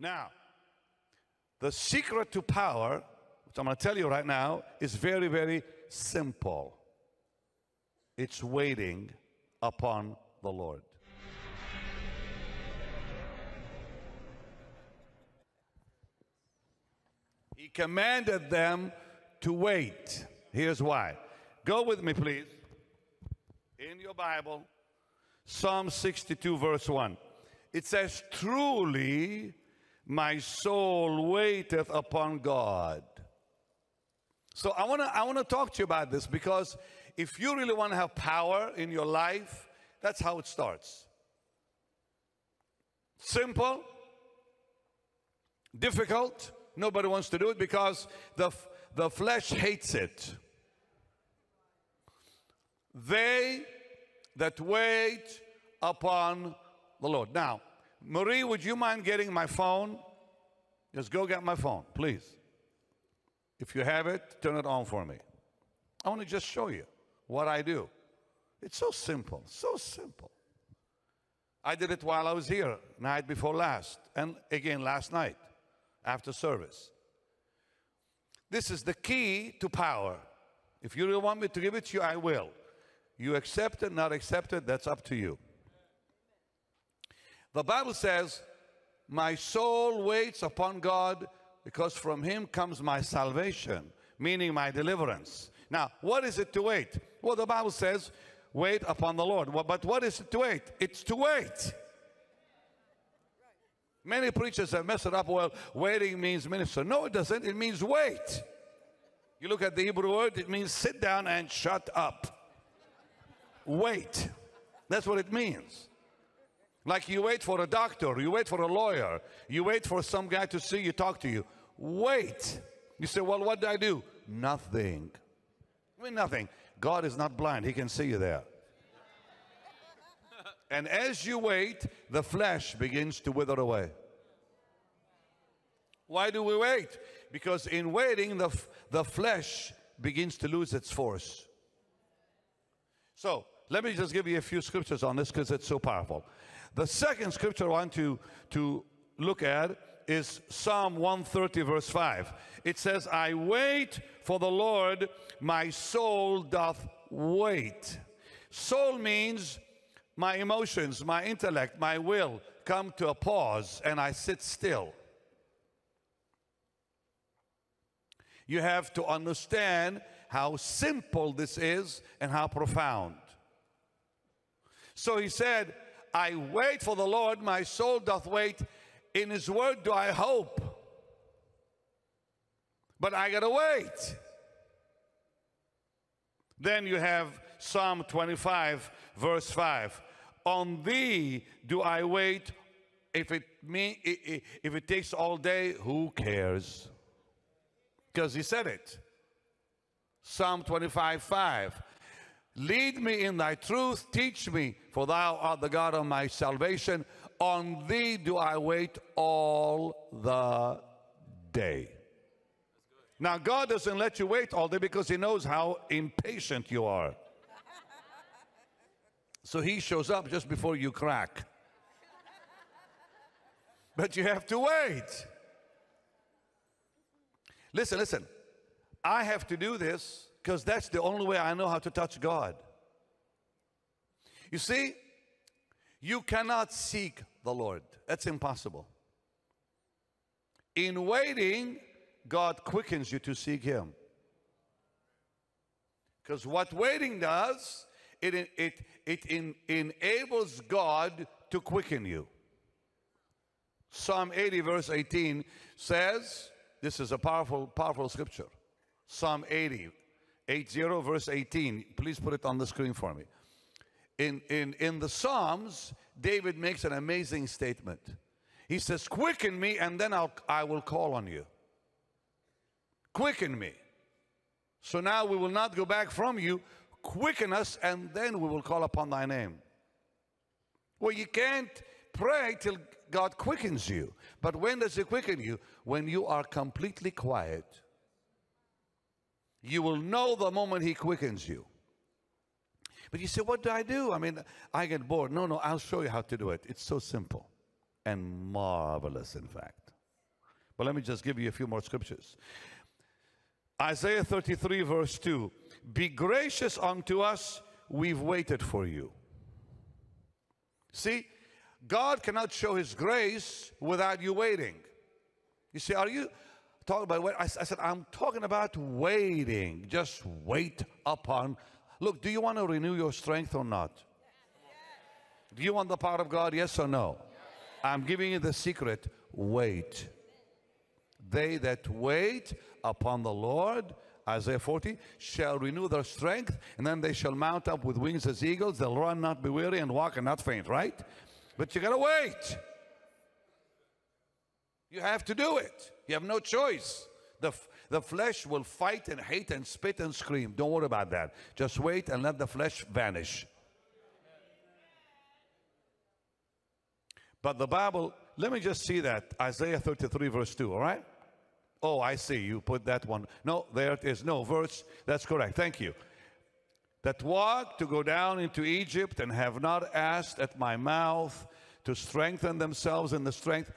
Now, the secret to power, which I'm going to tell you right now, is very, very simple. It's waiting upon the Lord. He commanded them to wait. Here's why. Go with me, please. In your Bible, Psalm 62, verse 1. It says, Truly my soul waiteth upon God. So I want to I want to talk to you about this because if you really want to have power in your life, that's how it starts. Simple, difficult, nobody wants to do it because the the flesh hates it. They that wait upon the Lord. Now, Marie, would you mind getting my phone? Just go get my phone, please. If you have it, turn it on for me. I want to just show you what I do. It's so simple, so simple. I did it while I was here, night before last, and again last night after service. This is the key to power. If you really want me to give it to you, I will. You accept it, not accept it, that's up to you. The Bible says, My soul waits upon God because from him comes my salvation, meaning my deliverance. Now, what is it to wait? Well, the Bible says, Wait upon the Lord. But what is it to wait? It's to wait. Many preachers have messed it up. Well, waiting means minister. No, it doesn't. It means wait. You look at the Hebrew word, it means sit down and shut up. Wait. That's what it means. Like you wait for a doctor, you wait for a lawyer, you wait for some guy to see you, talk to you. Wait. You say, well, what do I do? Nothing. I mean, nothing. God is not blind, He can see you there. And as you wait, the flesh begins to wither away. Why do we wait? Because in waiting, the, the flesh begins to lose its force. So, let me just give you a few scriptures on this because it's so powerful. The second scripture I want to, to look at is Psalm 130, verse 5. It says, I wait for the Lord, my soul doth wait. Soul means my emotions, my intellect, my will come to a pause and I sit still. You have to understand how simple this is and how profound. So he said, I wait for the Lord, my soul doth wait. In his word do I hope. But I gotta wait. Then you have Psalm 25, verse 5. On thee do I wait. If it, me, if it takes all day, who cares? Because he said it. Psalm 25, 5. Lead me in thy truth, teach me, for thou art the God of my salvation. On thee do I wait all the day. Now, God doesn't let you wait all day because He knows how impatient you are. So He shows up just before you crack. But you have to wait. Listen, listen. I have to do this because that's the only way I know how to touch God. You see, you cannot seek the Lord, that's impossible. In waiting, God quickens you to seek Him. Because what waiting does, it, it, it in, enables God to quicken you. Psalm 80, verse 18 says, This is a powerful, powerful scripture. Psalm 80, 80 verse 18. Please put it on the screen for me. In, in, in the Psalms, David makes an amazing statement. He says, Quicken me, and then I'll, I will call on you. Quicken me. So now we will not go back from you. Quicken us, and then we will call upon thy name. Well, you can't pray till God quickens you. But when does He quicken you? When you are completely quiet you will know the moment He quickens you. But you say, What do I do? I mean, I get bored. No, no, I'll show you how to do it. It's so simple and marvelous, in fact. But let me just give you a few more scriptures. Isaiah 33, verse 2 Be gracious unto us, we've waited for you. See, God cannot show his grace without you waiting. You say, Are you talking about wait? I, I said, I'm talking about waiting. Just wait upon. Look, do you want to renew your strength or not? Do you want the power of God? Yes or no? I'm giving you the secret. Wait. They that wait upon the Lord, Isaiah 40, shall renew their strength, and then they shall mount up with wings as eagles. They'll run, not be weary, and walk and not faint, right? But you gotta wait. You have to do it. You have no choice. The, the flesh will fight and hate and spit and scream. Don't worry about that. Just wait and let the flesh vanish. But the Bible, let me just see that. Isaiah 33, verse 2, all right? Oh, I see. You put that one. No, there it is. No, verse. That's correct. Thank you. That walk to go down into Egypt and have not asked at my mouth to strengthen themselves in the strength.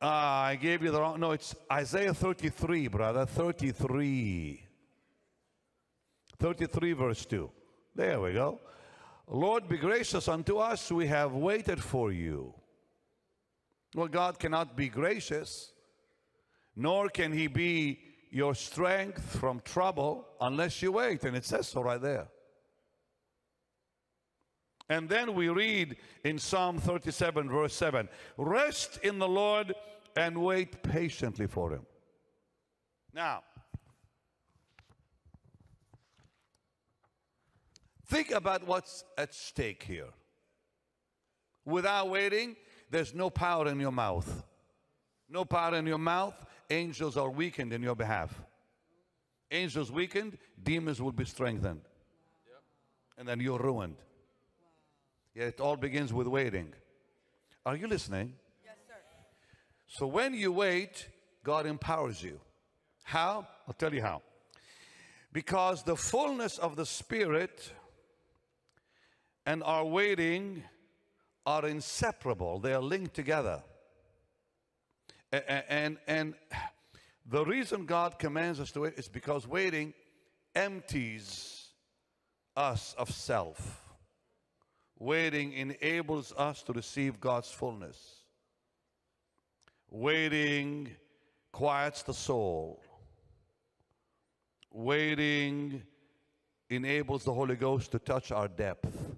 Uh, I gave you the wrong. No, it's Isaiah 33, brother. 33. 33, verse 2. There we go. Lord, be gracious unto us. We have waited for you. Well, God cannot be gracious, nor can He be your strength from trouble unless you wait. And it says so right there. And then we read in Psalm 37, verse 7 Rest in the Lord and wait patiently for Him. Now, think about what's at stake here. Without waiting, there's no power in your mouth. No power in your mouth, angels are weakened in your behalf. Angels weakened, demons will be strengthened. And then you're ruined. It all begins with waiting. Are you listening? Yes, sir. So when you wait, God empowers you. How? I'll tell you how. Because the fullness of the Spirit and our waiting are inseparable, they are linked together. A- a- And, and the reason God commands us to wait is because waiting empties us of self. Waiting enables us to receive God's fullness. Waiting quiets the soul. Waiting enables the Holy Ghost to touch our depth.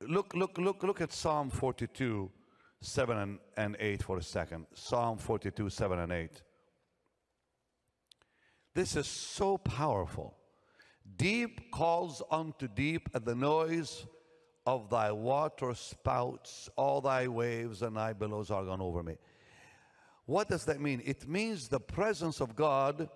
Look, look, look, look at Psalm 42, 7 and, and 8 for a second. Psalm 42, 7 and 8. This is so powerful. Deep calls unto deep at the noise of thy water spouts, all thy waves and thy billows are gone over me. What does that mean? It means the presence of God,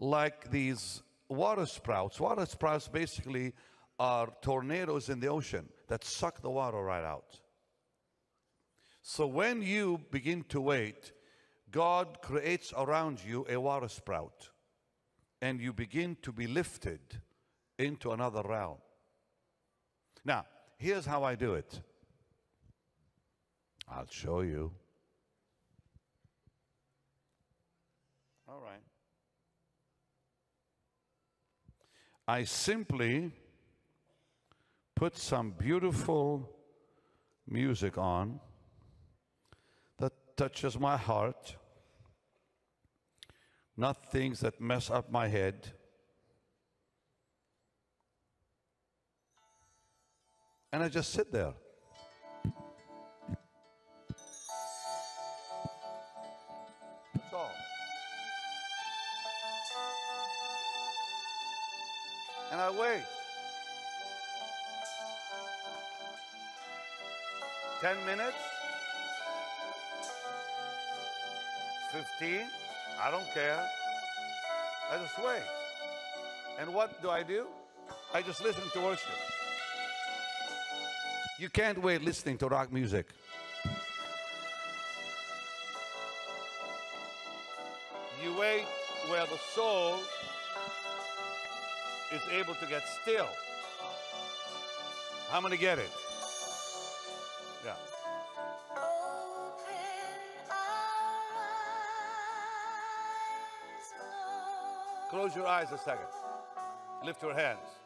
like these water sprouts. Water sprouts basically are tornadoes in the ocean that suck the water right out. So when you begin to wait, God creates around you a water sprout, and you begin to be lifted into another realm. Now, here's how I do it. I'll show you. All right. I simply put some beautiful music on that touches my heart, not things that mess up my head. And I just sit there. That's all. And I wait. 10 minutes? 15? I don't care. I just wait. And what do I do? I just listen to worship. You can't wait listening to rock music. You wait where the soul is able to get still. How many get it? Close your eyes a second. Lift your hands.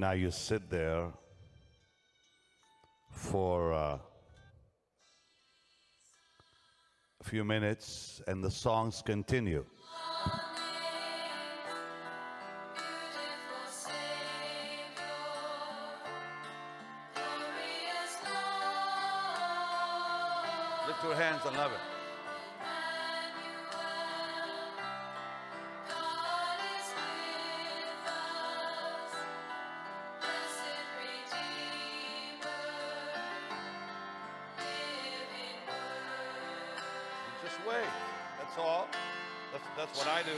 Now you sit there for uh, a few minutes and the songs continue. Lift your hands and love it. what I do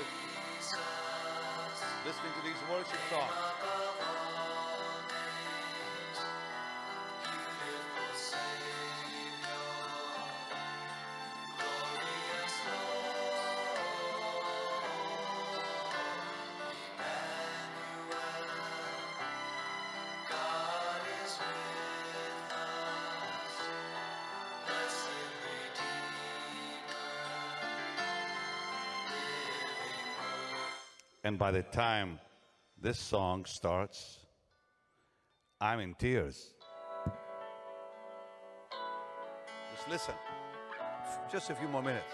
listening to these worship songs. And by the time this song starts, I'm in tears. Just listen, just a few more minutes.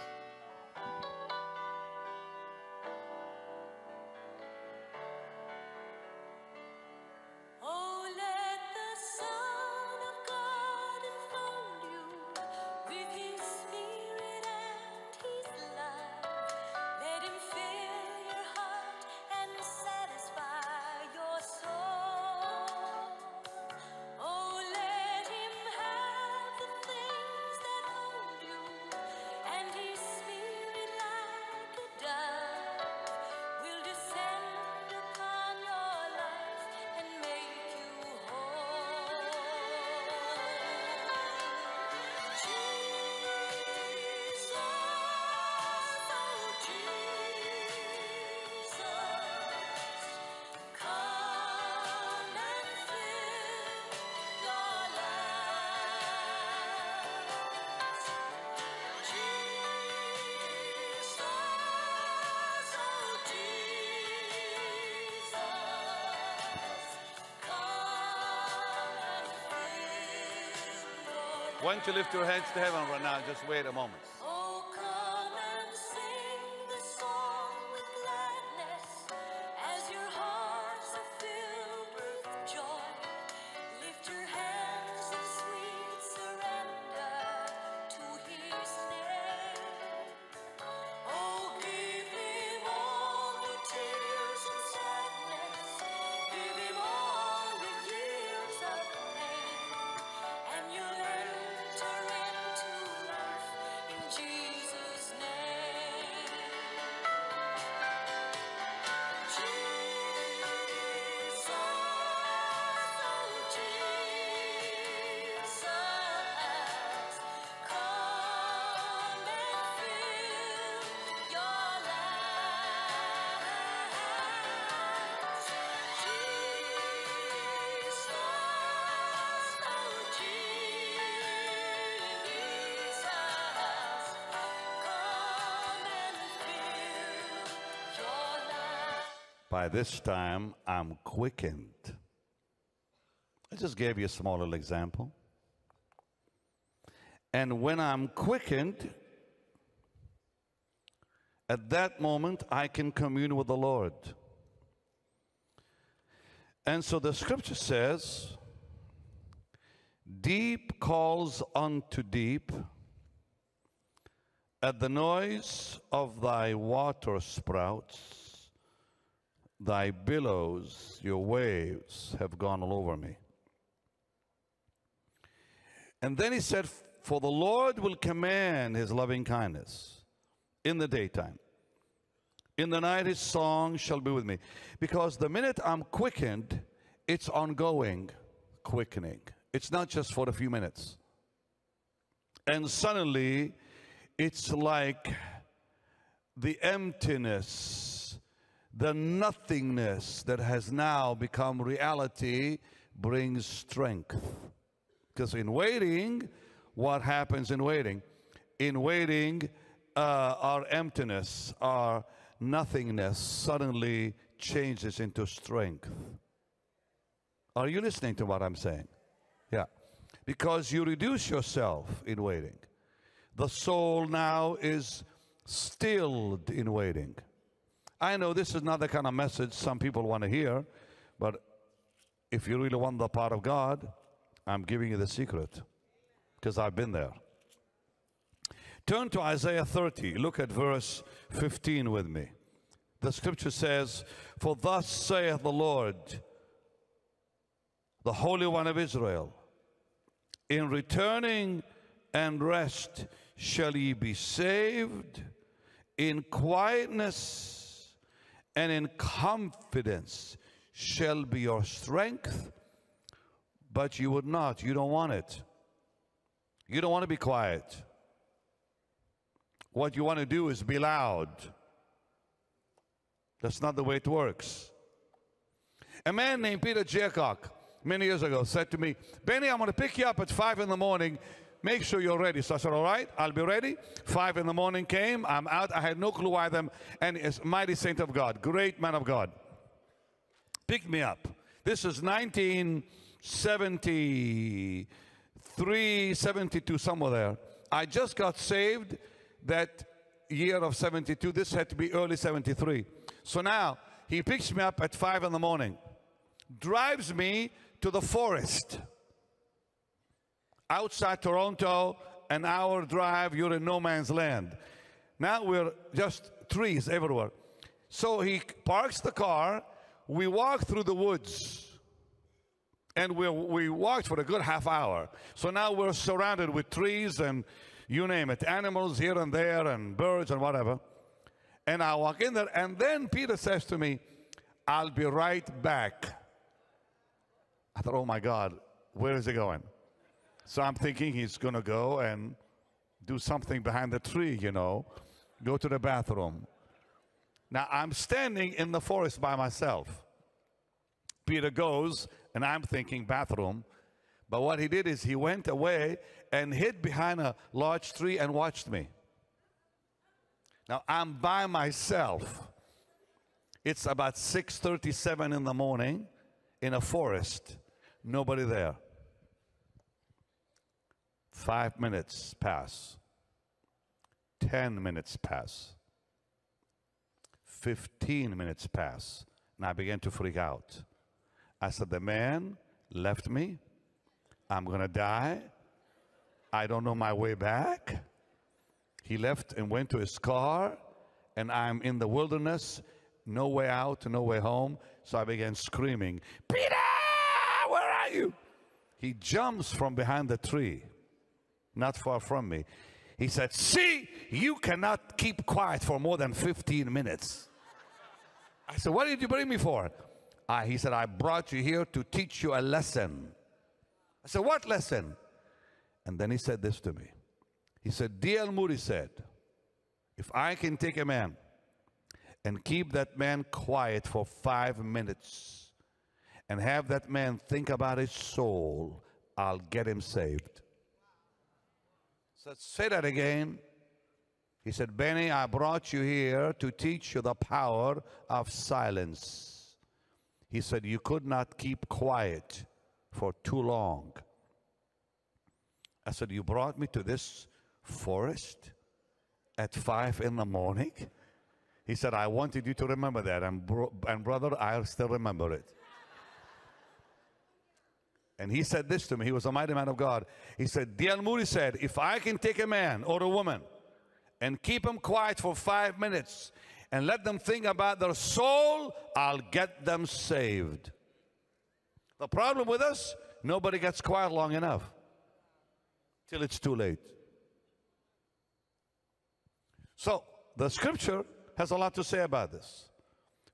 Why don't you lift your hands to heaven right now? Just wait a moment. by this time I'm quickened. I just gave you a small little example. And when I'm quickened, at that moment I can commune with the Lord. And so the scripture says, Deep calls unto deep at the noise of thy water sprouts thy billows, your waves have gone all over me. And then he said, For the Lord will command his loving kindness in the daytime. In the night his song shall be with me. Because the minute I'm quickened, it's ongoing quickening. It's not just for a few minutes. And suddenly, it's like the emptiness, the nothingness that has now become reality brings strength. Because in waiting, what happens in waiting? In waiting, uh, our emptiness, our nothingness suddenly changes into strength. Are you listening to what I'm saying? Yeah. Because you reduce yourself in waiting. The soul now is stilled in waiting. I know this is not the kind of message some people want to hear, but if you really want the part of God, I'm giving you the secret because I've been there. Turn to Isaiah 30. Look at verse 15 with me. The scripture says, For thus saith the Lord, the Holy One of Israel, in returning and rest shall ye be saved, in quietness and in confidence shall be your strength, but you would not. You don't want it. You don't want to be quiet. What you want to do is be loud. That's not the way it works. A man named Peter Jaycock many years ago said to me, Benny, I'm going to pick you up at five in the morning. Make sure you're ready. So I said, All right, I'll be ready. Five in the morning came. I'm out. I had no clue why them. And it's mighty saint of God, great man of God. Picked me up. This is 1973, 72, somewhere there. I just got saved that year of 72. This had to be early 73. So now he picks me up at five in the morning, drives me to the forest outside Toronto, an hour drive, you're in no man's land. Now we're just trees everywhere. So he parks the car, we walk through the woods. And we, we walked for a good half hour. So now we're surrounded with trees and you name it, animals here and there, and birds and whatever. And I walk in there, and then Peter says to me, I'll be right back. I thought, oh my God, where is he going? So I'm thinking he's going to go and do something behind the tree, you know, go to the bathroom. Now I'm standing in the forest by myself. Peter goes, and I'm thinking bathroom. But what he did is he went away and hid behind a large tree and watched me. Now I'm by myself. It's about 6:37 in the morning in a forest. Nobody there. 5 minutes pass. 10 minutes pass. 15 minutes pass. And I began to freak out. I said, The man left me. I'm going to die. I don't know my way back. He left and went to his car, and I'm in the wilderness, no way out, no way home. So I began screaming, Peter, where are you? He jumps from behind the tree, not far from me. He said, See, you cannot keep quiet for more than 15 minutes. I said, What did you bring me for? Ah, he said, I brought you here to teach you a lesson. I said, What lesson? And then he said this to me. He said, D.L. Moody said, If I can take a man and keep that man quiet for five minutes and have that man think about his soul, I'll get him saved. So say that again. He said, Benny, I brought you here to teach you the power of silence. He said, You could not keep quiet for too long. I said, You brought me to this forest at five in the morning? He said, I wanted you to remember that. And, bro- and brother, I still remember it. And he said this to me. He was a mighty man of God. He said, D.L. Moody said, if I can take a man or a woman and keep them quiet for five minutes and let them think about their soul, I'll get them saved. The problem with us, nobody gets quiet long enough till it's too late. So the scripture has a lot to say about this.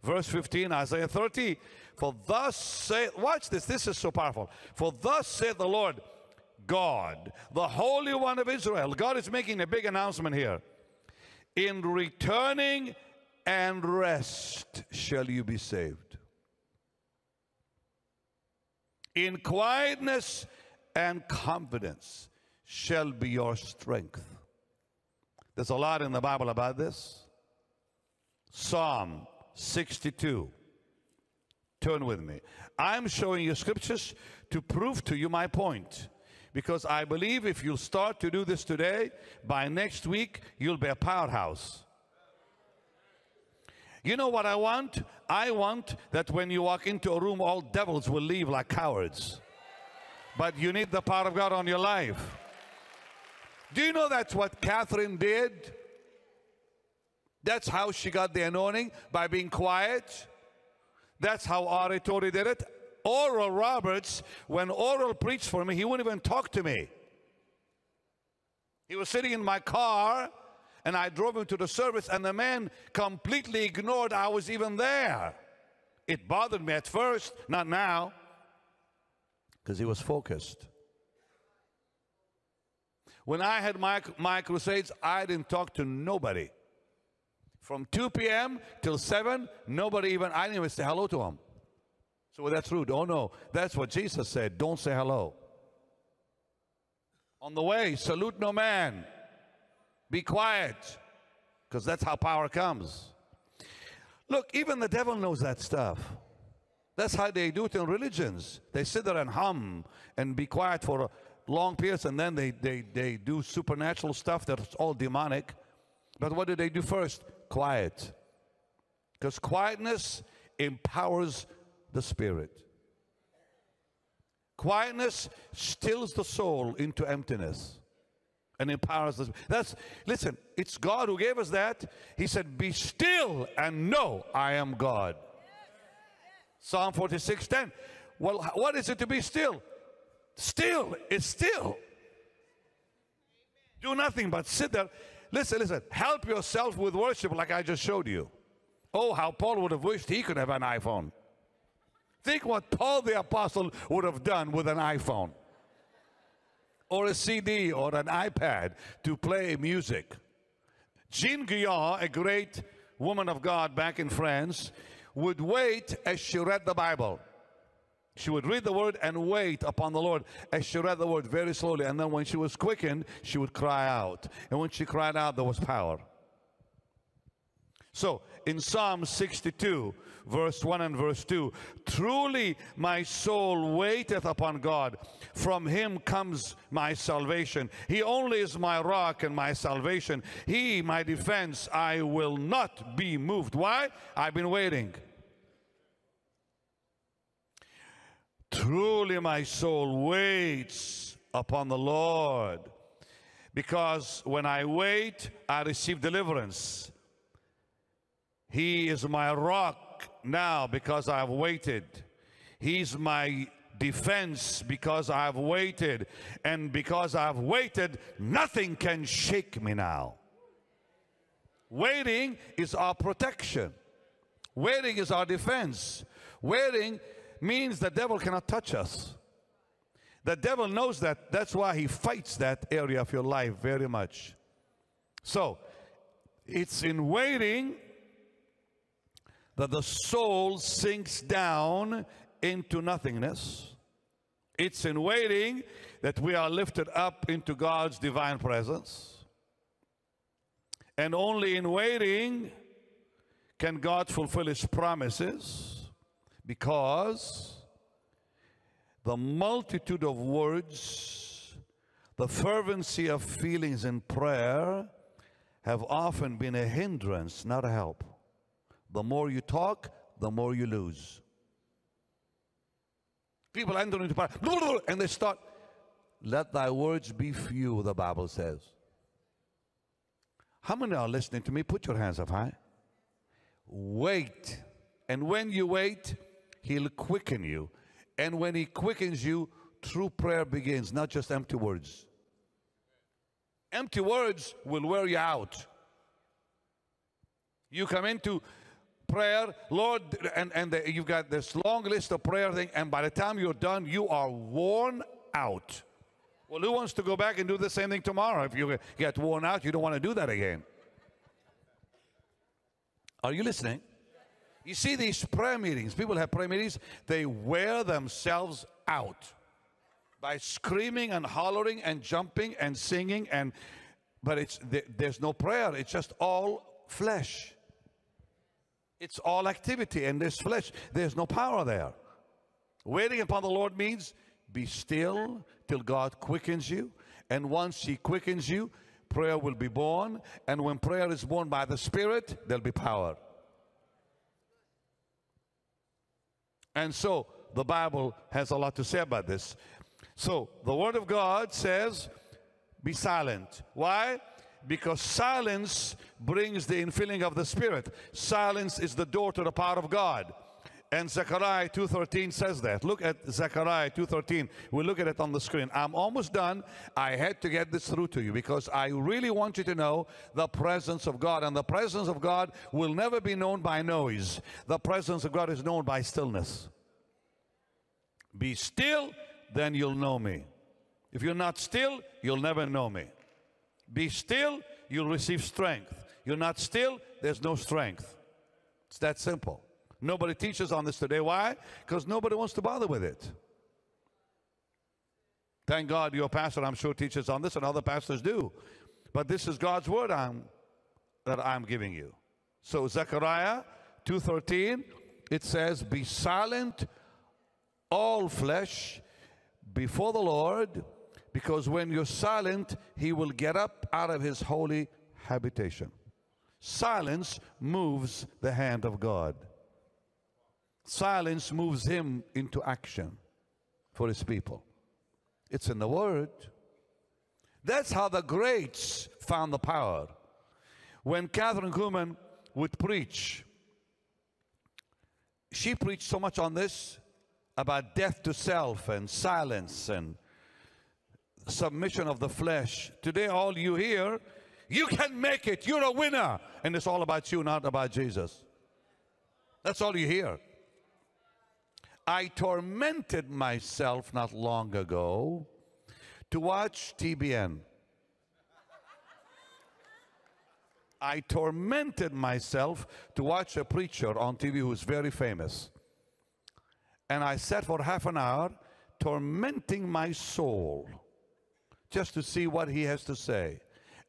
Verse 15, Isaiah 30. For thus saith, watch this, this is so powerful. For thus saith the Lord God, the Holy One of Israel. God is making a big announcement here. In returning and rest shall you be saved. In quietness and confidence shall be your strength. There's a lot in the Bible about this. Psalm 62. Turn with me. I'm showing you scriptures to prove to you my point. Because I believe if you start to do this today, by next week, you'll be a powerhouse. You know what I want? I want that when you walk into a room, all devils will leave like cowards. But you need the power of God on your life. Do you know that's what Kathryn did? That's how she got the anointing by being quiet. That's how oratory did it. Oral Roberts, when Oral preached for me, he wouldn't even talk to me. He was sitting in my car and I drove him to the service, and the man completely ignored I was even there. It bothered me at first, not now, because he was focused. When I had my, my crusades, I didn't talk to nobody. From 2 p.m. till 7, nobody even, I didn't even say hello to him. So that's rude. Oh no, that's what Jesus said. Don't say hello. On the way, salute no man. Be quiet, because that's how power comes. Look, even the devil knows that stuff. That's how they do it in religions. They sit there and hum and be quiet for a long periods, and then they, they, they do supernatural stuff that's all demonic. But what do they do first? Quiet. Because quietness empowers the spirit. Quietness stills the soul into emptiness and empowers us. That's listen, it's God who gave us that. He said, Be still and know I am God. Psalm 46 10. Well, what is it to be still? Still, it's still. Do nothing but sit there. Listen, listen, help yourself with worship like I just showed you. Oh, how Paul would have wished he could have an iPhone. Think what Paul the Apostle would have done with an iPhone or a CD or an iPad to play music. Jeanne Guyon, a great woman of God back in France, would wait as she read the Bible. She would read the word and wait upon the Lord as she read the word very slowly. And then when she was quickened, she would cry out. And when she cried out, there was power. So in Psalm 62, verse 1 and verse 2, truly my soul waiteth upon God. From him comes my salvation. He only is my rock and my salvation. He, my defense, I will not be moved. Why? I've been waiting. Truly my soul waits upon the Lord. Because when I wait, I receive deliverance. He is my rock now because I have waited. He's my defense because I have waited. And because I have waited, nothing can shake me now. Waiting is our protection. Waiting is our defense. Waiting means the devil cannot touch us. The devil knows that. That's why he fights that area of your life very much. So, it's in waiting that the soul sinks down into nothingness. It's in waiting that we are lifted up into God's divine presence. And only in waiting can God fulfill his promises because the multitude of words, the fervency of feelings in prayer have often been a hindrance, not a help. The more you talk, the more you lose. People enter into prayer and they start, let thy words be few, the Bible says. How many are listening to me? Put your hands up high. Wait. And when you wait, he'll quicken you. And when he quickens you, true prayer begins, not just empty words. Empty words will wear you out. You come into prayer, Lord, and, and the, you've got this long list of prayer thing, and by the time you're done, you are worn out. Well, who wants to go back and do the same thing tomorrow? If you get worn out, you don't want to do that again. Are you listening? You see these prayer meetings, people have prayer meetings, they wear themselves out by screaming and hollering and jumping and singing and but it's there's no prayer, it's just all flesh. It's all activity and there's flesh. There's no power there. Waiting upon the Lord means be still till God quickens you. And once He quickens you, prayer will be born. And when prayer is born by the Spirit, there'll be power. And so the Bible has a lot to say about this. So the Word of God says, be silent. Why? Because silence brings the infilling of the Spirit. Silence is the door to the power of God. And Zechariah 2.13 says that. Look at Zechariah 2.13. We'll look at it on the screen. I'm almost done. I had to get this through to you because I really want you to know the presence of God. And the presence of God will never be known by noise. The presence of God is known by stillness. Be still, then you'll know me. If you're not still, you'll never know me. Be still, you'll receive strength. You're not still, there's no strength. It's that simple. Nobody teaches on this today. Why? Because nobody wants to bother with it. Thank God your pastor, I'm sure, teaches on this, and other pastors do. But this is God's word I'm, that I'm giving you. So Zechariah 2.13, it says, Be silent, all flesh, before the Lord, because when you're silent, he will get up out of his holy habitation. Silence moves the hand of God. Silence moves him into action for his people. It's in the Word. That's how the greats found the power. When Kathryn Kuhlman would preach, she preached so much on this about death to self and silence and submission of the flesh. Today, all you hear, you can make it, you're a winner. And it's all about you, not about Jesus. That's all you hear. I tormented myself not long ago to watch TBN. I tormented myself to watch a preacher on TV who's very famous. And I sat for half an hour tormenting my soul just to see what he has to say.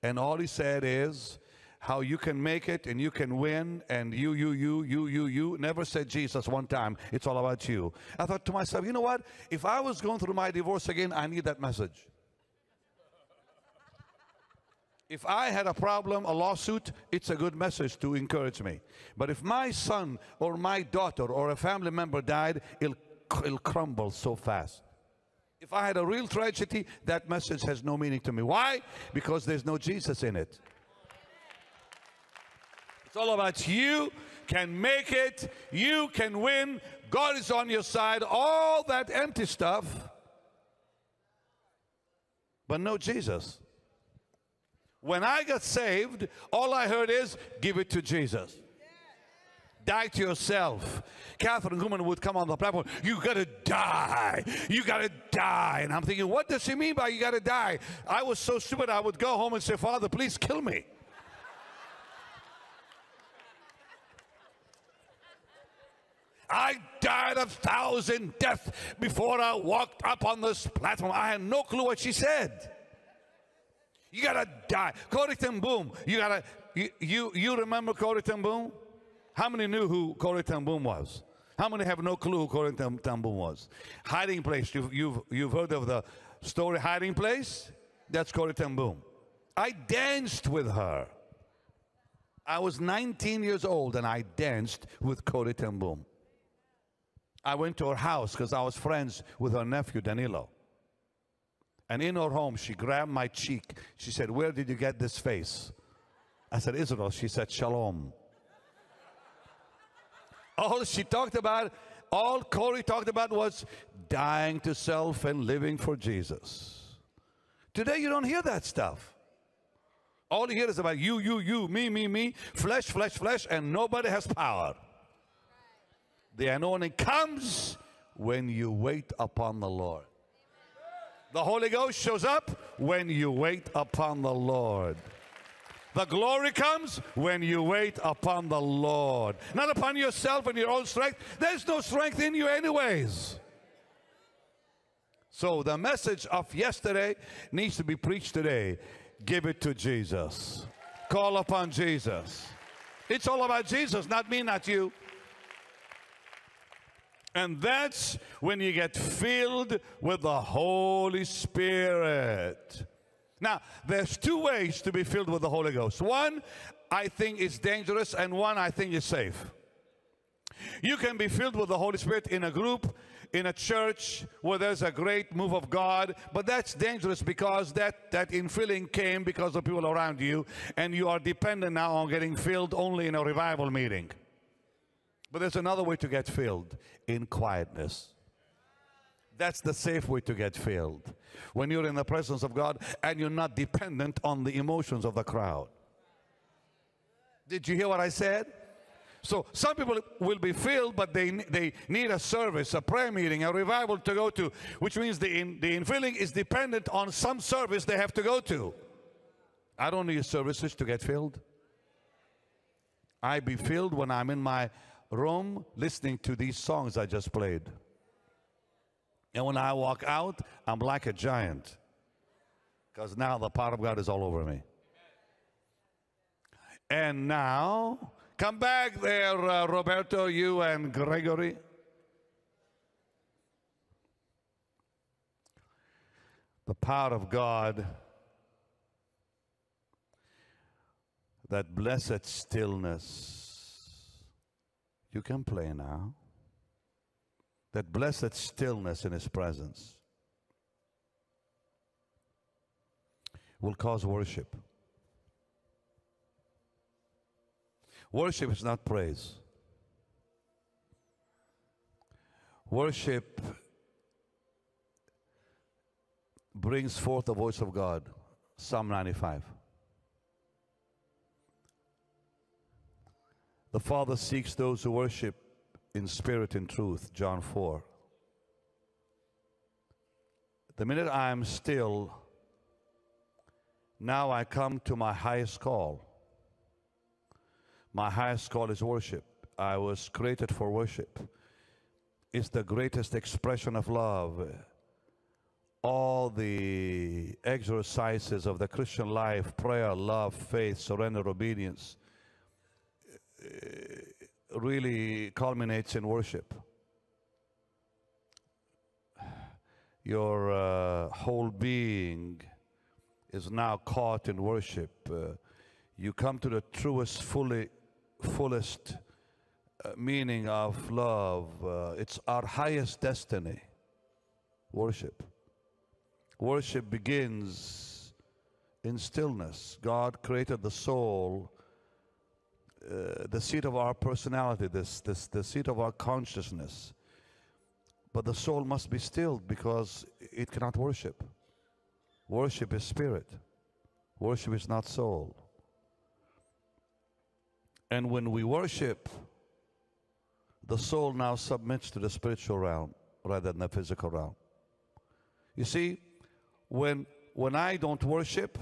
And all he said is how you can make it and you can win and you, you, you, you, you, you. Never said Jesus one time. It's all about you. I thought to myself, you know what? If I was going through my divorce again, I need that message. If I had a problem, a lawsuit, it's a good message to encourage me. But if my son or my daughter or a family member died, it'll, it'll crumble so fast. If I had a real tragedy, that message has no meaning to me. Why? Because there's no Jesus in it. It's all about you can make it, you can win, God is on your side, all that empty stuff, but no Jesus. When I got saved, all I heard is give it to Jesus. Die to yourself. Kathryn Kuhlman would come on the platform. You gotta die. You gotta die. And I'm thinking, what does she mean by you gotta die? I was so stupid. I would go home and say, Father, please kill me. I died a thousand deaths before I walked up on this platform. I had no clue what she said. You gotta die. Corrie ten Boom. You gotta. You, you you remember Corrie ten Boom? How many knew who Corrie ten Boom was? How many have no clue who Corrie ten Boom was? Hiding place. You've, you've, you've heard of the story Hiding Place? That's Corrie ten Boom. I danced with her. I was 19 years old and I danced with Corrie ten Boom. I went to her house because I was friends with her nephew Danilo. And in her home, she grabbed my cheek. She said, Where did you get this face? I said, Israel. She said, Shalom. All she talked about, all Corrie talked about was dying to self and living for Jesus. Today, you don't hear that stuff. All you hear is about you, you, you, me, me, me, flesh, flesh, flesh, and nobody has power. The anointing comes when you wait upon the Lord. The Holy Ghost shows up when you wait upon the Lord. The glory comes when you wait upon the Lord, not upon yourself and your own strength. There's no strength in you, anyways. So the message of yesterday needs to be preached today. Give it to Jesus. Call upon Jesus. It's all about Jesus, not me, not you. And that's when you get filled with the Holy Spirit. Now, there's two ways to be filled with the Holy Ghost. One, I think is dangerous, and one I think is safe. You can be filled with the Holy Spirit in a group, in a church where there's a great move of God, but that's dangerous because that, that infilling came because of people around you, and you are dependent now on getting filled only in a revival meeting. But there's another way to get filled in quietness. That's the safe way to get filled. When you're in the presence of God and you're not dependent on the emotions of the crowd. Did you hear what I said? So some people will be filled, but they, they need a service, a prayer meeting, a revival to go to, which means the, in, the infilling is dependent on some service they have to go to. I don't need services to get filled. I be filled when I'm in my room listening to these songs I just played. And when I walk out, I'm like a giant. Because now the power of God is all over me. And now, come back there, uh, Roberto, you and Gregory. The power of God, that blessed stillness. You can play now. That blessed stillness in His presence will cause worship. Worship is not praise. Worship brings forth the voice of God. Psalm 95. The Father seeks those who worship in spirit and truth. John 4. The minute I am still, now I come to my highest call. My highest call is worship. I was created for worship. It's the greatest expression of love. All the exercises of the Christian life prayer, love, faith, surrender, obedience really culminates in worship. Your uh, whole being is now caught in worship. Uh, you come to the truest, fully, fullest uh, meaning of love. Uh, it's our highest destiny. Worship. Worship begins in stillness. God created the soul uh, the seat of our personality, this, this, the seat of our consciousness. But the soul must be stilled because it cannot worship. Worship is spirit, worship is not soul. And when we worship, the soul now submits to the spiritual realm rather than the physical realm. You see, when, when I don't worship,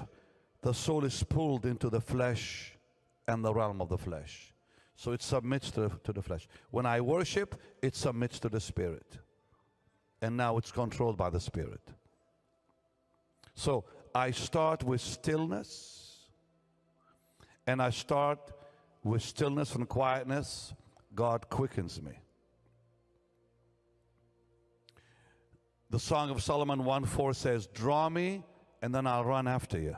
the soul is pulled into the flesh and the realm of the flesh. So it submits to, to the flesh. When I worship, it submits to the spirit. And now it's controlled by the spirit. So I start with stillness, and I start with stillness and quietness. God quickens me. The Song of Solomon 1 4 says, Draw me, and then I'll run after you.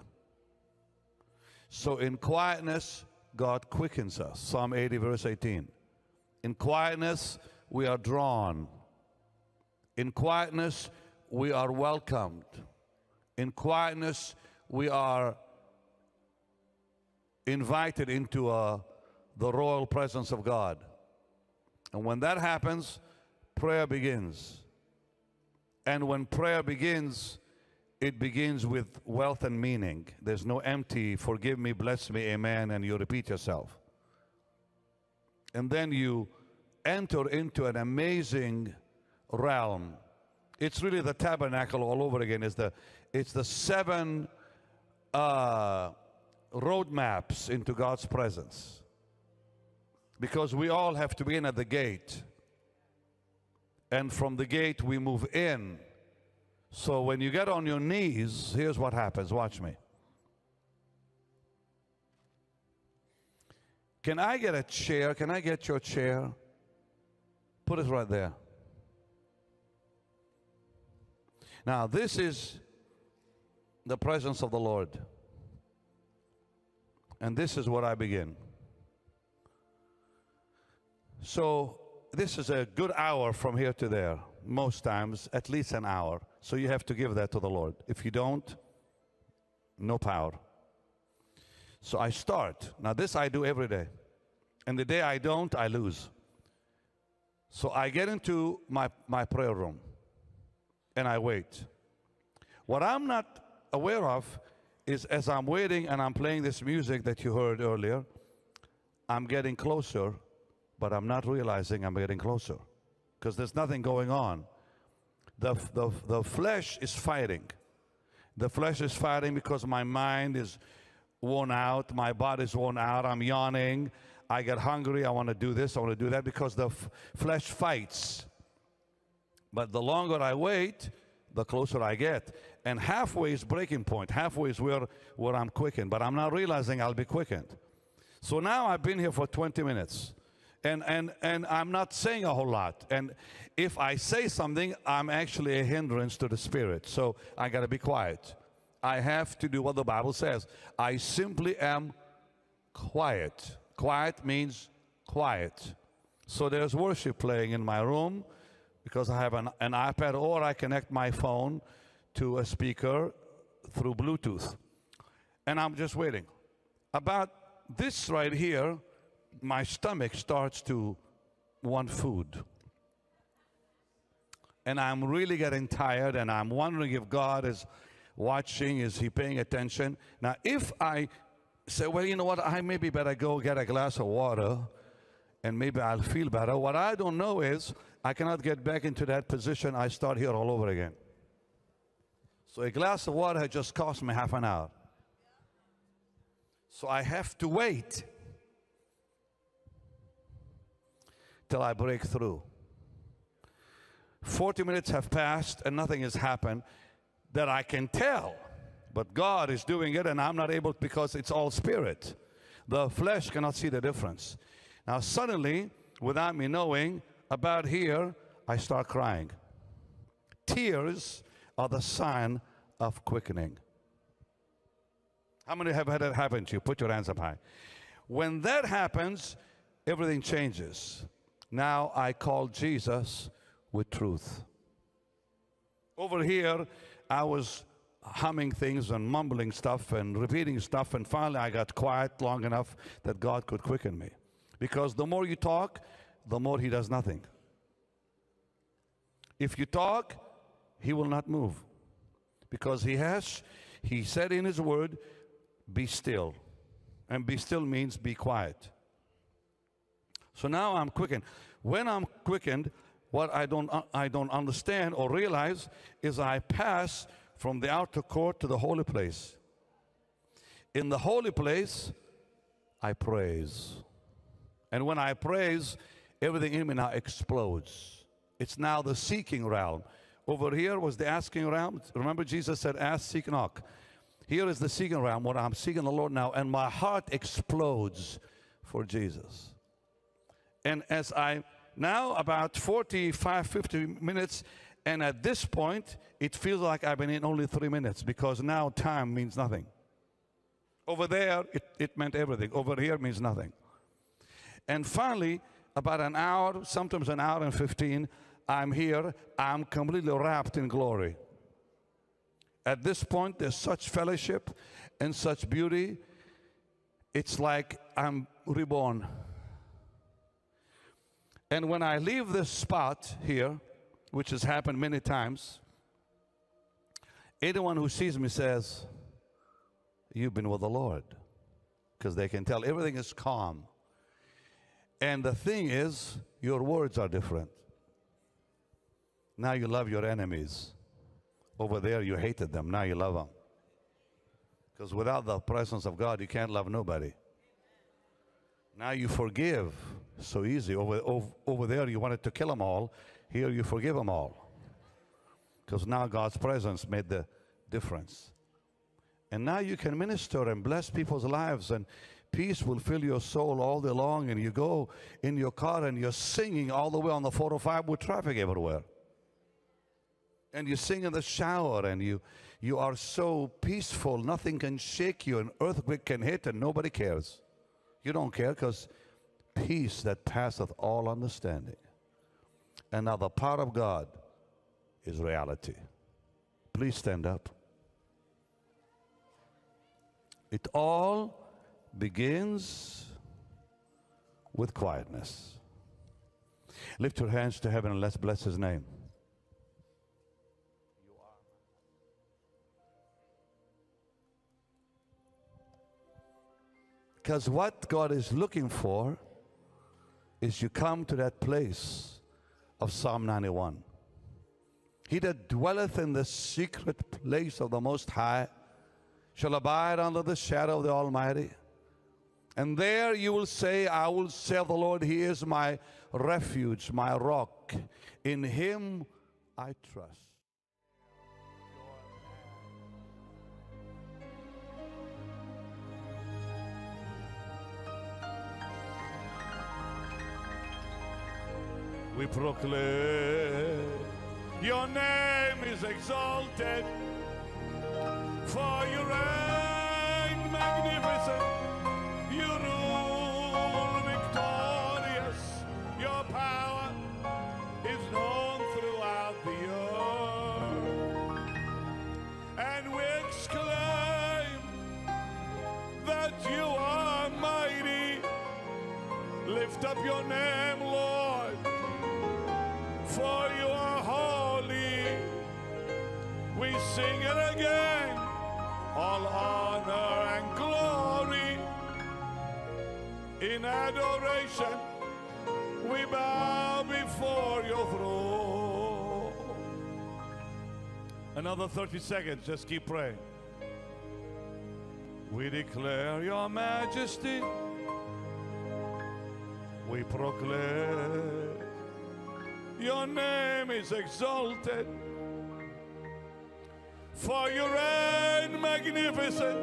So in quietness, God quickens us. Psalm 80, verse 18. In quietness, we are drawn. In quietness, we are welcomed. In quietness, we are invited into uh, the royal presence of God. And when that happens, prayer begins. And when prayer begins, it begins with wealth and meaning. There's no empty, forgive me, bless me, amen, and you repeat yourself. And then you enter into an amazing realm. It's really the tabernacle all over again. It's the, it's the seven uh, roadmaps into God's presence. Because we all have to begin at the gate. And from the gate, we move in. So when you get on your knees, here's what happens. Watch me. Can I get a chair? Can I get your chair? Put it right there. Now, this is the presence of the Lord. And this is where I begin. So, this is a good hour from here to there, most times, at least an hour. So, you have to give that to the Lord. If you don't, no power. So, I start. Now, this I do every day. And the day I don't, I lose. So, I get into my, my prayer room and I wait. What I'm not aware of is as I'm waiting and I'm playing this music that you heard earlier, I'm getting closer, but I'm not realizing I'm getting closer because there's nothing going on. The, the, the flesh is fighting. The flesh is fighting because my mind is worn out, my body's worn out, I'm yawning, I get hungry, I want to do this, I want to do that because the flesh fights. But the longer I wait, the closer I get. And halfway is breaking point. Halfway is where, where I'm quickened, but I'm not realizing I'll be quickened. So now I've been here for 20 minutes. And, and, and I'm not saying a whole lot. And if I say something, I'm actually a hindrance to the Spirit. So I got to be quiet. I have to do what the Bible says. I simply am quiet. Quiet means quiet. So there's worship playing in my room because I have an, an iPad or I connect my phone to a speaker through Bluetooth. And I'm just waiting. About this right here, my stomach starts to want food. And I'm really getting tired and I'm wondering if God is watching, is he paying attention? Now, if I say, well, you know what, I maybe better go get a glass of water and maybe I'll feel better. What I don't know is I cannot get back into that position. I start here all over again. So a glass of water just cost me half an hour. So I have to wait till I break through. 40 minutes have passed and nothing has happened that I can tell. But God is doing it and I'm not able because it's all spirit. The flesh cannot see the difference. Now, suddenly, without me knowing, about here, I start crying. Tears are the sign of quickening. How many have had that happen to you? Put your hands up high. When that happens, everything changes. Now I call Jesus with truth. Over here, I was humming things and mumbling stuff and repeating stuff, and finally I got quiet long enough that God could quicken me. Because the more you talk, the more He does nothing. If you talk, He will not move. Because He has, He said in His Word, be still. And be still means be quiet. So now I'm quickened. When I'm quickened, what I don't, uh, I don't understand or realize is I pass from the outer court to the holy place. In the holy place, I praise. And when I praise, everything in me now explodes. It's now the seeking realm. Over here was the asking realm. Remember, Jesus said, Ask, seek, knock. Here is the seeking realm where I'm seeking the Lord now, and my heart explodes for Jesus. And as I now, about 45, 50 minutes, And at this point, it feels like I've been in only three minutes because now time means nothing. Over there, it, it meant everything. Over here means nothing. And finally, about an hour, sometimes an hour and 15, I'm here. I'm completely wrapped in glory. At this point, there's such fellowship and such beauty. It's like I'm reborn. And when I leave this spot here, which has happened many times, anyone who sees me says, You've been with the Lord. Because they can tell everything is calm. And the thing is, your words are different. Now you love your enemies. Over there, you hated them. Now you love them. Because without the presence of God, you can't love nobody. Now you forgive so easy. Over, over, over there, you wanted to kill them all. Here, you forgive them all. Because now God's presence made the difference. And now you can minister and bless people's lives, and peace will fill your soul all day long. And you go in your car and you're singing all the way on the 405 with traffic everywhere. And you sing in the shower, and you, you are so peaceful, nothing can shake you. An earthquake can hit, and nobody cares. You don't care because peace that passeth all understanding. And now the power of God is reality. Please stand up. It all begins with quietness. Lift your hands to heaven and let's bless his name. Because what God is looking for is you come to that place of Psalm 91. He that dwelleth in the secret place of the Most High shall abide under the shadow of the Almighty. And there you will say, I will say the Lord, He is my refuge, my rock. In Him I trust. We proclaim your name is exalted, for you reign magnificent. You rule sing it again. All honor and glory in adoration. We bow before your throne. Another 30 seconds, just keep praying. We declare your majesty. We proclaim your name is exalted. For you reign magnificent.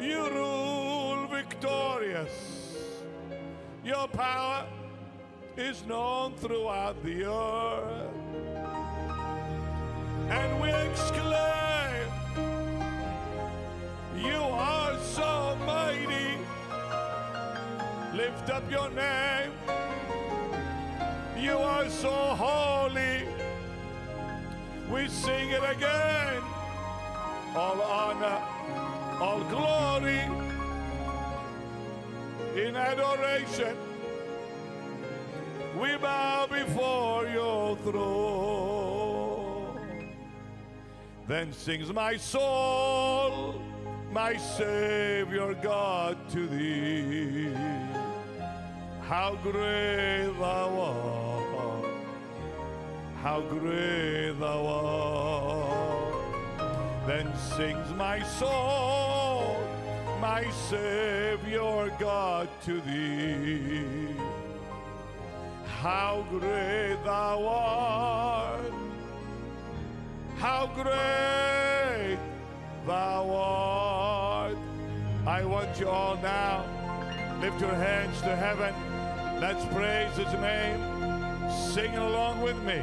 You rule victorious. Your power is known throughout the earth. And we exclaim, You are so mighty. Lift up your name. You are so holy. We sing it again. All honor, all glory in adoration. We bow before your throne. Then sings my soul, my Savior God to thee. How great thou art, how great thou art. Then sings my soul, my Savior God to thee. How great thou art, how great thou art. I want you all now, lift your hands to heaven. Let's praise his name. Sing along with me.